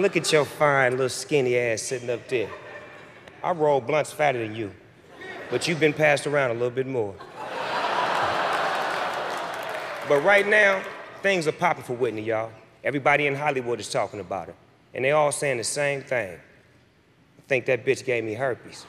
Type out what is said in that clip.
Look at your fine little skinny ass sitting up there. I roll blunts fatter than you, but you've been passed around a little bit more. but right now, things are popping for Whitney, y'all. Everybody in Hollywood is talking about her, and they all saying the same thing. I think that bitch gave me herpes.